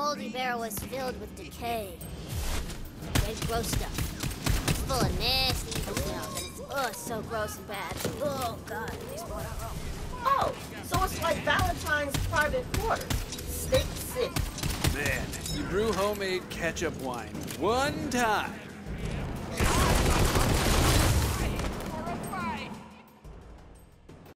moldy barrel was filled with decay. There's gross stuff. It's full of nasty evil smells, and it's oh so gross and bad. Oh god. Oh, so it's like Valentine's private quarters. Steak City. Man, you brew homemade ketchup wine one time.